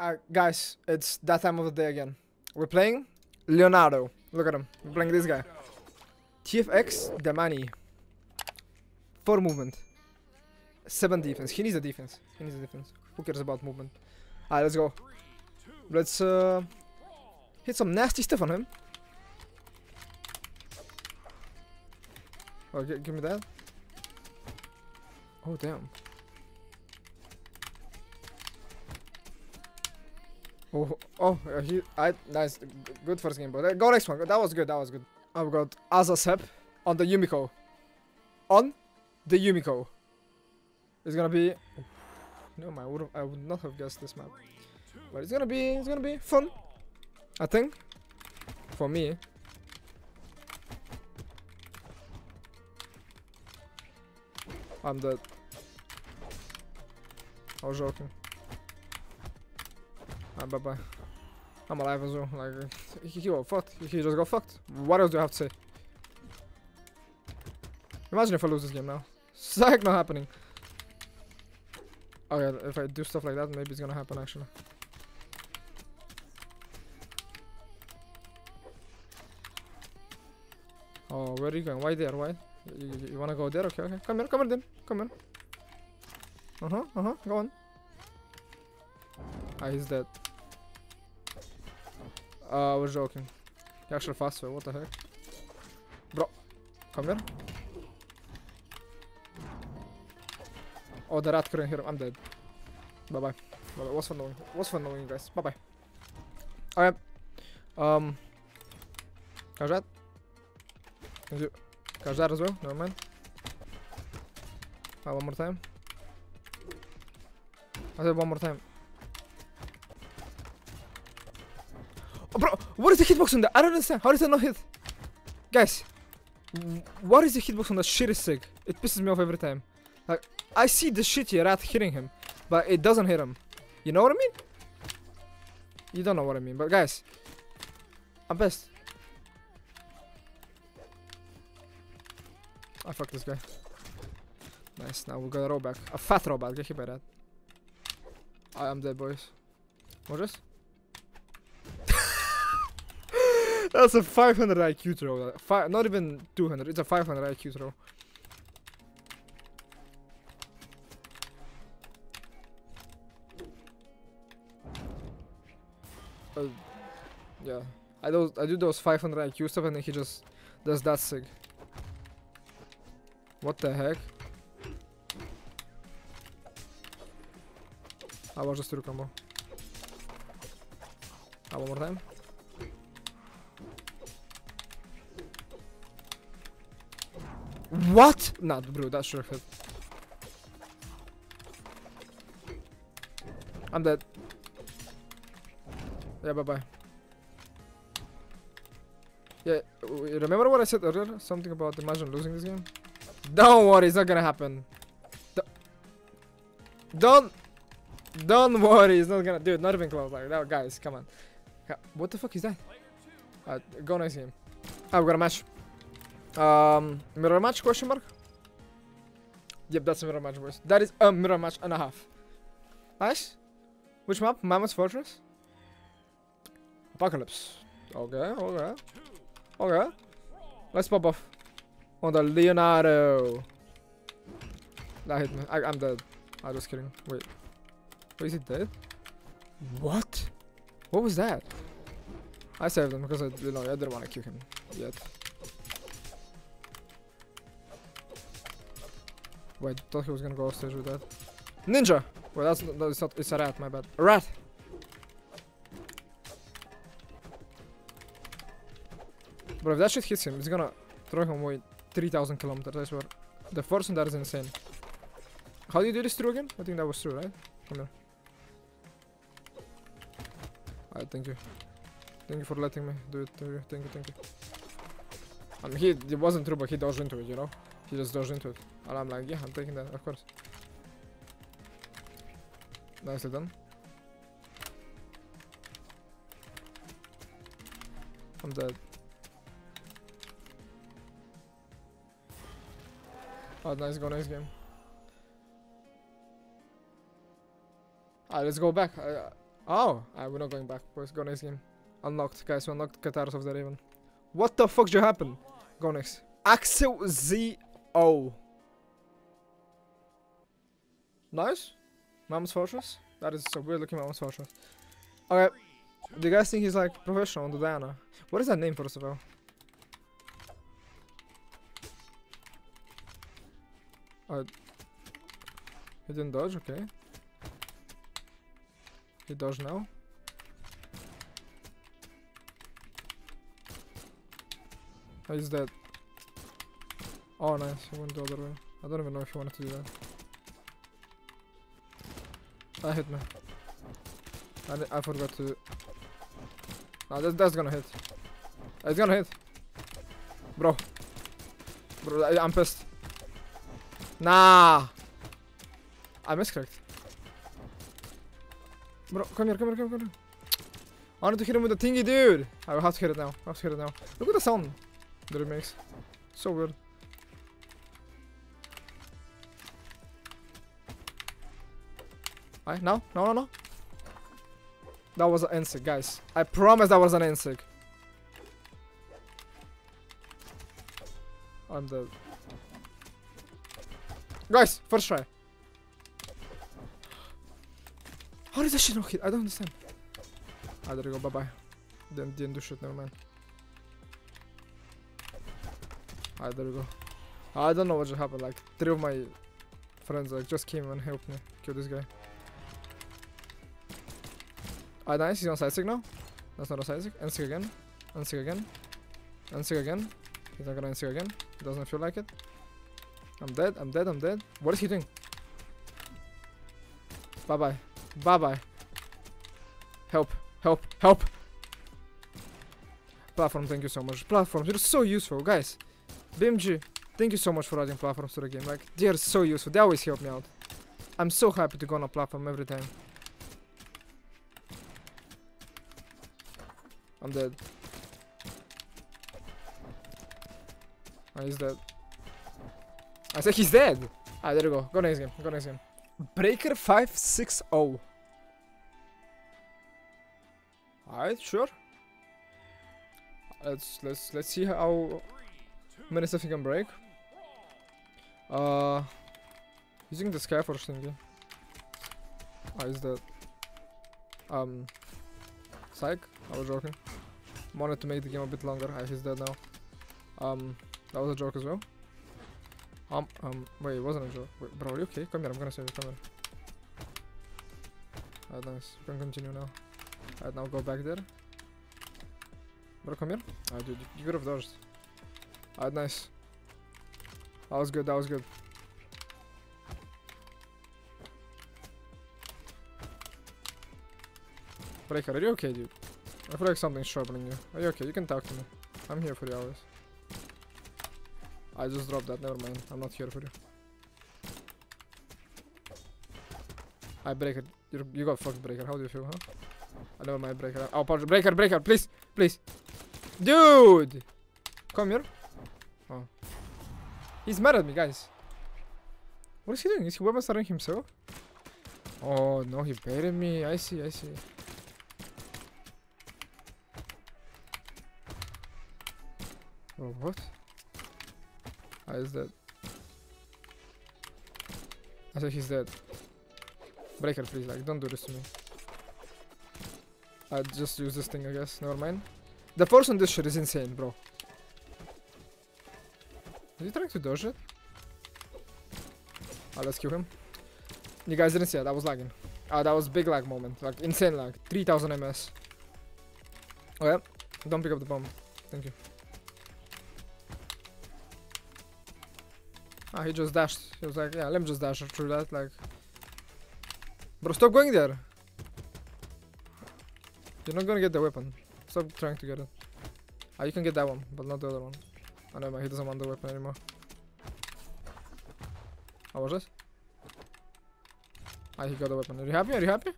Uh, guys, it's that time of the day again. We're playing Leonardo. Look at him. We're playing this guy. TFX Damani. Four movement. Seven defense. He needs a defense. He needs a defense. Who cares about movement? Alright, let's go. Let's uh, hit some nasty stuff on him. Oh, give me that. Oh, damn. Oh, oh, he, I, nice, good first game, but uh, go next one. That was good, that was good. I've got Azasep on the Yumiko. On the Yumiko. It's gonna be. No, I would I would not have guessed this map, but it's gonna be it's gonna be fun. I think. For me. I'm dead. I was joking. Bye bye. I'm alive as well. Like, he, he got fucked. He just got fucked. What else do I have to say? Imagine if I lose this game now. Like not happening. Oh yeah, if I do stuff like that, maybe it's gonna happen actually. Oh, where are you going? Why there? Why? You, you, you wanna go there? Okay, okay. Come here, come here then. Come here. Uh huh, uh huh. Go on. Ah, he's dead. Uh, was joking. He actually faster. What the heck? Bro, come here. Oh, the rat couldn't hit him. I'm dead. Bye bye. Bye bye. What's fun knowing? What's fun knowing, guys? Bye bye. Alright. Um. Kajat. Thank you. that as well. Never mind. One more time. I said one more time. Bro, what is the hitbox on that? I don't understand. How does that not hit? Guys, what is the hitbox on that shit is sick? It pisses me off every time. Like, I see the shitty rat hitting him, but it doesn't hit him. You know what I mean? You don't know what I mean, but guys, I'm pissed. Ah, I fucked this guy. Nice, now we got a rollback. A fat rollback, get hit by that. I am dead, boys. What is? That's a 500 IQ throw. uh, Fi not even 200, it's a 500 IQ throw. Uh, yeah. I do I do those 500 IQ stuff and then he just does that sig. What the heck? I was just through combo. Ah, one more time. What? Nah, bro, that have hit. I'm dead. Yeah, bye bye. Yeah, remember what I said earlier? Something about imagine losing this game? Don't worry, it's not gonna happen. Don't. Don't worry, it's not gonna. Dude, not even close. Like that, guys, come on. What the fuck is that? Uh, go next game. Ah, we got a match. Um, mirror match? Question mark. Yep, that's a mirror match, boys. That is a mirror match and a half. Nice. Which map? Mammoth Fortress. Apocalypse. Okay, okay, okay. Let's pop off on the Leonardo. That hit me. I, I'm dead. I'm just kidding. Wait. Wait, is dead? What? What was that? I saved him because I, you know, I didn't want to kill him yet. Wait, I thought he was gonna go upstairs with that. Ninja! Well, that's that's not, it's a rat, my bad. A rat! Bro, if that shit hits him, it's gonna throw him away 3000 kilometers, I swear. The first one, that is insane. How do you do this through again? I think that was true, right? Come here. Alright, thank you. Thank you for letting me do it. Thank you, thank you, thank you. I mean, he, it wasn't true, but he dodged into it, you know? He just dodged into it. And I'm like, yeah, I'm taking that, of course. Nicely done. I'm dead. Oh, nice go, nice game. Alright, let's go back. I, Oh, ah, we're not going back, boys. Go next game. Unlocked, guys. We unlocked Katars of the Raven. What the fuck just happened? Go next. Axel Z-O. Nice. Mama's Fortress. That is a weird looking Mama's Fortress. Okay. Do you guys think he's like professional on the Diana? What is that name first of all? Uh, he didn't dodge, okay. He dodged now. Oh, he's dead. Oh, nice. He went the other way. I don't even know if he wanted to do that. That hit me. I, I forgot to. No, that, that's gonna hit. It's gonna hit. Bro. Bro, I, I'm pissed. Nah. I misclicked. Bro, come here, come here, come here, come here. I wanted to hit him with the thingy, dude. I will have to hit it now. I have to hit it now. Look at the sound that it makes. So weird. No, no, no, no. That was an insect, guys. I promise that was an insect. I'm dead. Guys, first try. How did that shit not hit? I don't understand. Ah, there we go. Bye bye. Didn't, didn't do shit. Never mind. Ah, there we go. I don't know what just happened. Like three of my friends like just came and helped me kill this guy. Ah, nice. He's on side stick now. That's not a side stick. Ensig again. Ensig again. Ensig again. He's not gonna Ensig again. He doesn't feel like it. I'm dead. I'm dead. I'm dead. What is he doing? Bye bye. Bye bye. Help. Help. Help. Platform, thank you so much. Platforms, they're so useful, guys. BMG, thank you so much for adding platforms to the game. Like, they are so useful. They always help me out. I'm so happy to go on a platform every time. I'm dead. Oh, he's dead. I said he's dead! Ah, there you go. Go next game. Go next game. Breaker 560. Alright, sure. Let's let's let's see how many stuff he can break. Uh using the Skyforce thingy. Ah, is that um psych? I was joking. Wanted to make the game a bit longer. Ah, he's dead now. Um that was a joke as well. Um um wait, it wasn't a joke. Wait, bro, are you okay? Come here, I'm gonna save you, come here. Alright, nice. Can continue now. Alright, now go back there. Bro, come here. Ah, dude, you could have dodged. Alright, nice. That was good, that was good. Breaker, are you okay, dude? I feel like something's troubling you. Are you okay? You can talk to me. I'm here for you always. I just dropped that, never mind. I'm not here for you. I breaker. You, you got fucked, breaker. How do you feel, huh? I never mind, breaker. Oh. Breaker, breaker, please, please. Dude! Come here. Oh. He's mad at me, guys. What is he doing? Is he weapon himself? Oh, no, he baited me. I see, I see. Oh, what? Ah, he's dead. I said he's dead. Breaker, please, like, don't do this to me. I just use this thing, I guess. Never mind. The force on this shit is insane, bro. Is he trying to dodge it? Ah, let's kill him. You guys didn't see that. I was lagging. Ah, that was big lag moment. Like, insane lag. 3000 ms. Okay, don't pick up the bomb. Thank you. Ah, he just dashed. He was like, yeah, let me just dash through that, like... Bro, stop going there! You're not gonna get the weapon. Stop trying to get it. Ah, you can get that one, but not the other one. Oh, never mind, he doesn't want the weapon anymore. How was this? Ah, he got the weapon. Are you happy? Are you happy?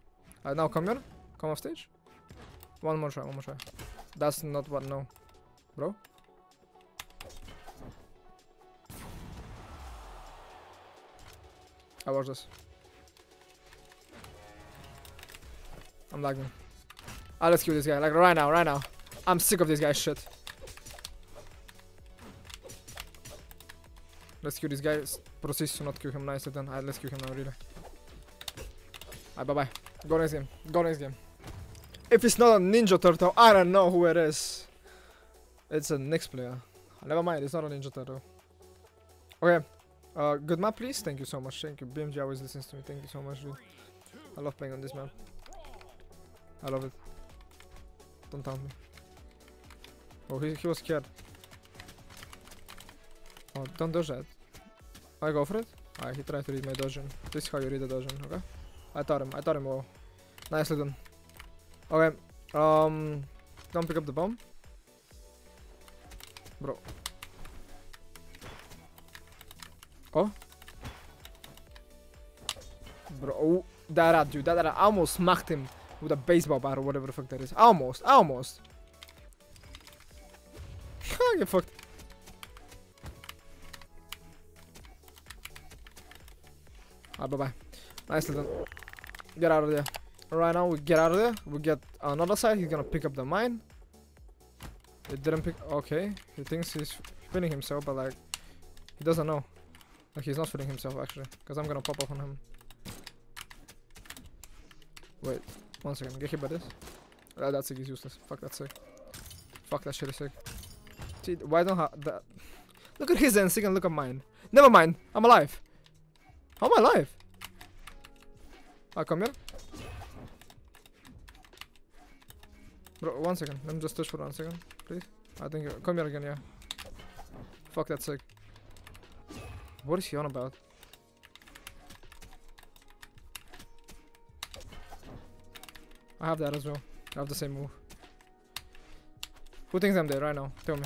Alright, now come here. Come off stage. One more try, one more try. That's not what, no. Bro? I watch this. I'm lagging. Let's kill this guy. Like right now, right now. I'm sick of this guy's shit. Let's kill this guy. Proceed to not kill him nicely then. Alright, let's kill him now, really. Alright, bye bye. Go next game. Go next game. If it's not a Ninja Turtle, I don't know who it is. It's a next player. Never mind, it's not a Ninja Turtle. Okay. Uh, good map, please. Thank you so much. Thank you. BMG always listens to me. Thank you so much, dude. I love playing on this map. I love it. Don't taunt me. Oh, he, he was scared. Oh, don't dodge that. I go for it? Alright, he tried to read my dodging. This is how you read the dodging, okay? I taught him, I taught him well. Nicely done. Okay, um... Don't pick up the bomb. Bro. Oh? Bro, oh, that dude, that. I almost smacked him with a baseball bat or whatever the fuck that is. Almost, almost. I get fucked. Ah, bye bye. Nicely done. Get out of there. Right now, we get out of there. We get another side. He's gonna pick up the mine. It didn't pick. Okay. He thinks he's feeling himself, but like, he doesn't know. Like, he's not feeling himself actually. Because I'm gonna pop off on him. Wait. One second. Get hit by this. Uh, that sick is useless. Fuck that sick. Fuck that shit is sick. See, why don't ha that? Look at his end sick and look at mine. Never mind. I'm alive. How am I alive? Ah, come here. Bro, one second. Let me just touch for one second, please. I think. Come here again, yeah. Fuck that sick. What is he on about? I have that as well. I have the same move. Who thinks I'm dead right now? Tell me.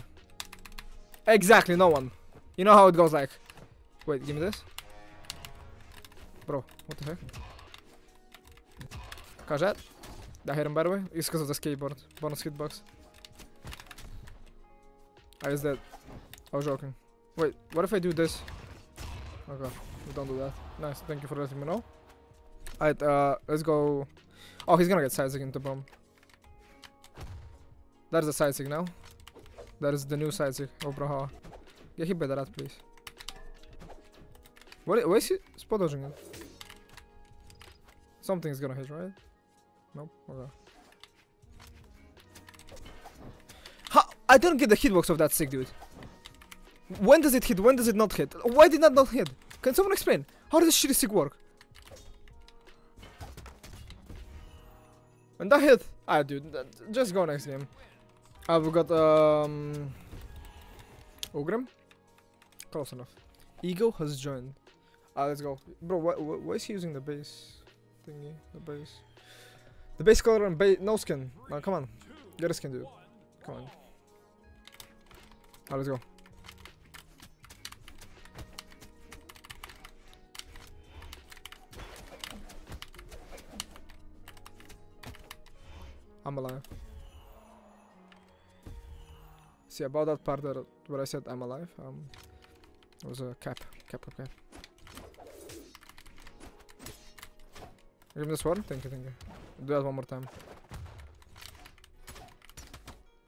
Exactly, no one. You know how it goes like. Wait, give me this. Bro, what the heck? Catch that? That hit him by the way. It's because of the skateboard. Bonus hitbox. I is dead. I was joking. Wait, what if I do this? Okay, don't do that. Nice, thank you for letting me know. Alright, uh, let's go. Oh, he's gonna get side into bomb. That is a side sig now. That is the new sig of Braha. Get hit by that, please. What? Why is he spot dodging it? Something's gonna hit, right? Nope. Okay. Ha! I don't get the hitbox of that sick dude. When does it hit? When does it not hit? Why did that not hit? Can someone explain? How does shitty sick work? And that hit, ah, dude, just go next game. I've got um, Ogrim. Close enough. Ego has joined. Ah, let's go, bro. Why, is he using the base thingy? The base, the base color and base no skin. Now come on, get a skin, dude. Come on. Ah, let's go. I'm alive. See about that part that where I said I'm alive, um, it was a cap, cap, cap, cap. Give me the sword. Thank you, thank you. Do that one more time.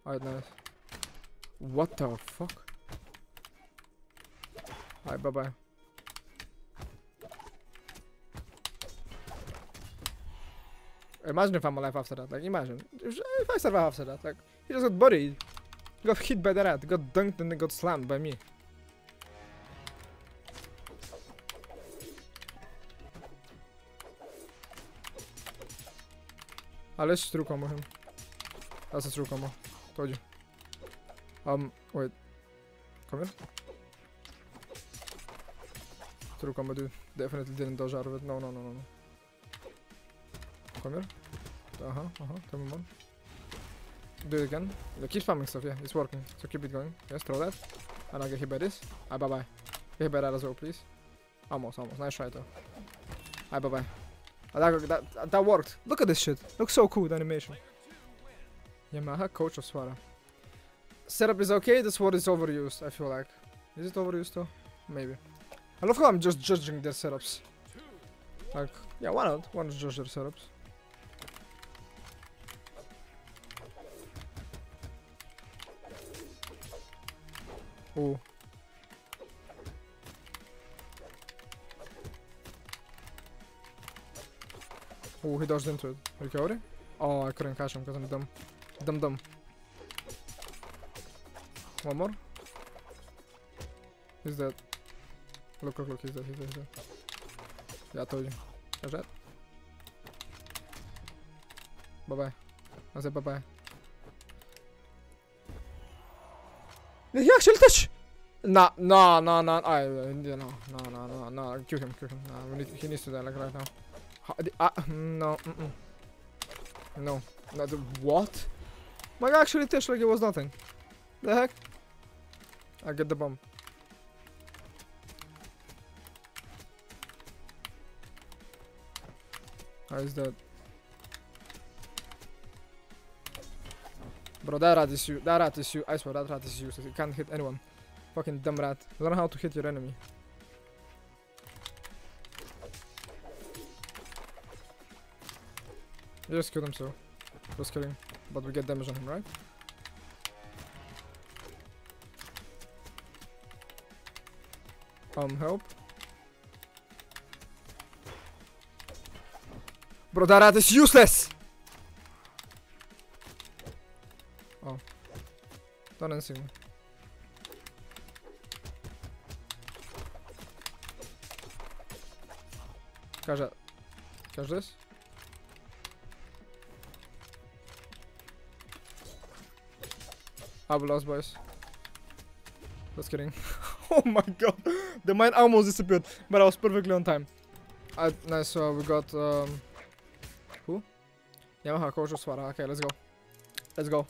Alright, nice. What the fuck? Alright, bye bye Imagine if I'm alive after that. Like, imagine. If I survive after that. Like, he just got buried. Got hit by the rat. Got dunked and then got slammed by me. Let's true combo him. That's a true combo. Told you. Um, wait. Come here. True combo, dude. Definitely didn't dodge out of it. No, no, no, no, no. Come here. Uh huh, uh huh. Tell me more. Do it again. Keep spamming stuff, yeah, it's working. So keep it going. Yes, throw that. And I'll get hit by this. Ah, bye bye. Get hit by that as well, please. Almost, almost. Nice try though. Ah, bye bye. Ah, that, that, that worked. Look at this shit. Looks so cool, the animation. Yamaha Coach of Swara. Setup is okay, this word is overused, I feel like. Is it overused though? Maybe. I love how I'm just judging their setups. Like, yeah, why not? Why not judge their setups? Oh. Oh, he dodged into it. Recovery? Oh, I couldn't catch him because I'm dumb. Dumb dumb. One more. He's dead. Look, look, look, he's dead, he's dead, he's dead. Yeah, I told you. Catch that. Bye bye. I said bye bye he actually touch? Nah, nah, nah, nah. I, no, no, no, no, no. Kill him, kill him. Nah, need, he needs to die like right now. Uh, no, mm -mm. no, no. The, what? My guy actually touched like it was nothing. The heck? I get the bomb. How is that? Bro, that rat is you. That rat is you. I swear, that rat is useless. You can't hit anyone. Fucking dumb rat. Learn how to hit your enemy. You just killed him, so. Just kidding. But we get damage on him, right? Um, help. Bro, that rat is useless! Don't answer me. Catch that. This. I will lost, boys. Just kidding. oh my god. The mine almost disappeared, but I was perfectly on time. I, nice, so we got, um... Who? Yamaha Kojo Swara. Okay, let's go. Let's go.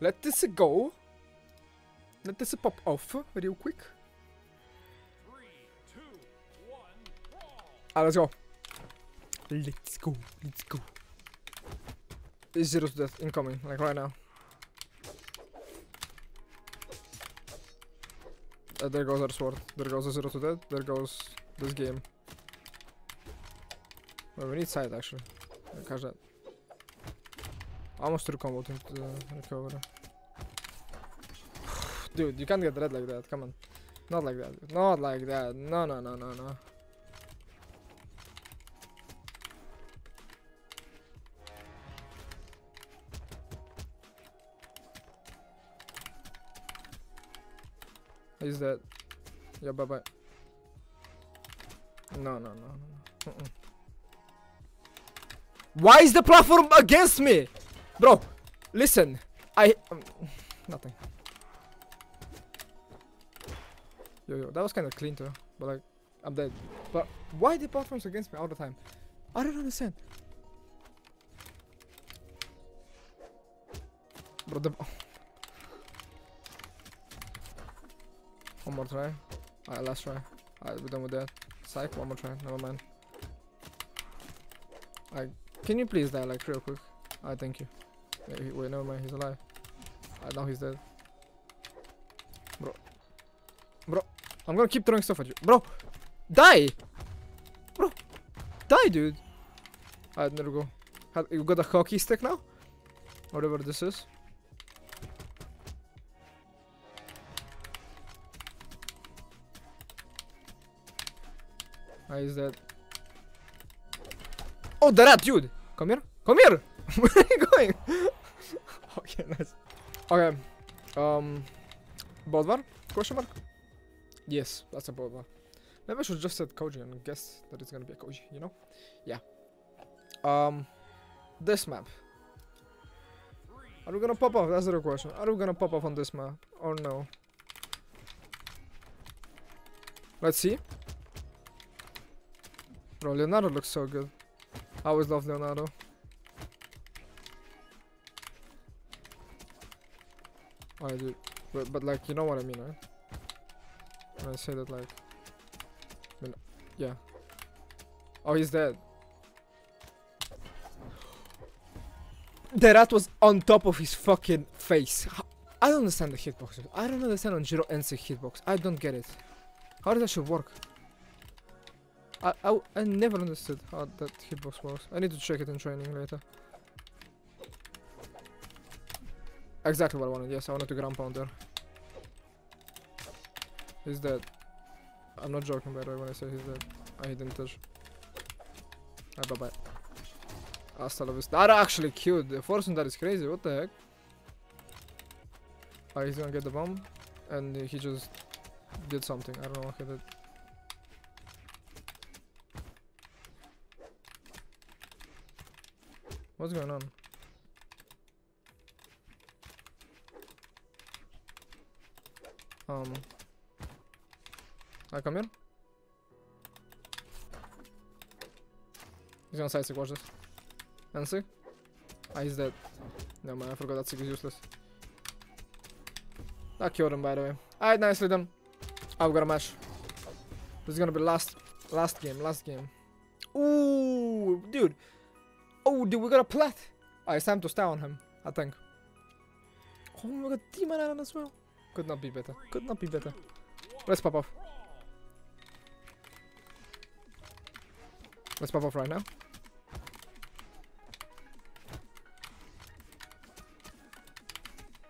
Let this go. Let this pop off real quick. Ah, let's go. Let's go. Let's go. It's zero to death incoming, like right now. Uh, there goes our sword. There goes a zero to death. There goes this game. Well, we need side actually. Catch that. Almost threw combo into the recovery. Dude, you can't get red like that. Come on. Not like that. Not like that. No, no, no, no, no. He's dead. Yeah, bye bye. No, no, no, no. Why is the platform against me? Bro, listen. I... Um, nothing. Yo, yo, that was kind of clean too. But like, I'm dead. But why the platforms against me all the time? I don't understand. Bro, the... One more try. Alright, last try. Alright, we're done with that. Psych, one more try. Never mind. I can you please die like real quick? I thank you. Wait, wait, never mind. He's alive. I know he's dead. Bro, bro, I'm gonna keep throwing stuff at you, bro. Die, bro. Die, dude. Alright, there we go. You got a hockey stick now? Whatever this is. Ah, he's dead. Oh, the rat, dude! Come here. Come here! Where are you going? okay, nice. Okay. Um... Bodvar? Question mark? Yes, that's a Bodvar. Maybe I should just said Koji and guess that it's gonna be a Koji, you know? Yeah. Um... This map. Are we gonna pop off? That's the question. Are we gonna pop off on this map? Or no? Let's see. Bro, Leonardo looks so good. I always love Leonardo. I do. But, but like, you know what I mean, right? When I say that, like... I mean, yeah. Oh, he's dead. The rat was on top of his fucking face. I don't understand the hitboxes. I don't understand on Jiro NC hitbox. I don't get it. How does that should work? I, I, I never understood how that hitbox works. I need to check it in training later. Exactly what I wanted, yes, I wanted to ground pound there. He's dead. I'm not joking by the way when I say he's dead. I didn't touch. Ah, bye bye. Hasta la vista. That actually killed. The force on that is crazy. What the heck? Oh, he's gonna get the bomb. And he just did something. I don't know what he did. What's going on? Um. I come here. He's gonna side watch this. And see? Ah, he's dead. No man, I forgot that stick is useless. That killed him by the way. Alright, nicely done. We got a match. This is gonna be last last game, last game. Ooh, dude. Oh, dude, we got a plat. Oh, it's time to stay on him, I think. Oh, we got Demon Island as well. Could not be better. Could not be better. Let's pop off. Let's pop off right now.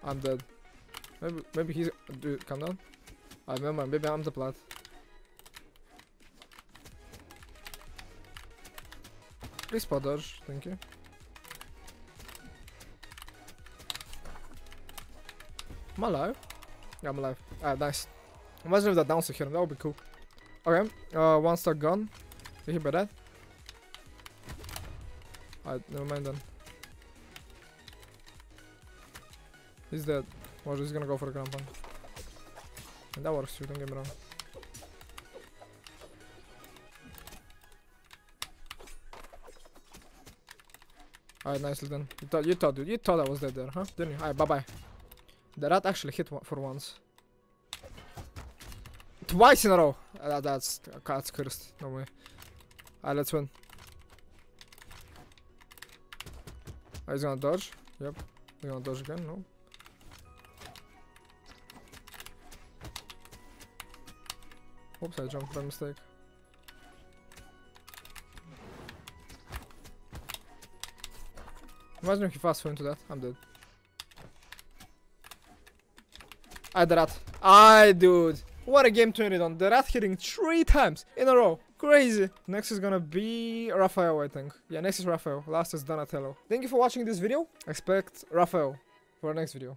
I'm dead. Maybe, maybe he's. Dude, calm down. Ah, I remember. Maybe I'm the plat. Please spot dodge. Thank you. Alive? I'm alive. Ah, nice. Imagine if that down hit him. That would be cool. Okay. Uh, one star gun. Did he by that? Alright, never mind then. He's dead. We're just gonna go for the ground pound. And that works too, don't get me wrong. Alright, nicely done. You thought, you thought, dude. You thought I was dead there, huh? Didn't you? Alright, bye bye. The rat actually hit for once. Twice in a row. Uh, that's that's cursed. No way. Alright, let's win. Oh, he's gonna dodge. Yep. He's gonna dodge again. No. Oops, I jumped by mistake. Imagine if he fast flew into that. I'm dead. I the rat. I dude. What a game to end it on. The rat hitting three times in a row. Crazy. Next is gonna be Raphael, I think. Yeah, next is Raphael. Last is Donatello. Thank you for watching this video. Expect Raphael for the next video.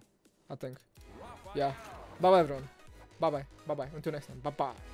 I think. Yeah. Bye bye everyone. Bye bye. Bye bye. Until next time. Bye bye.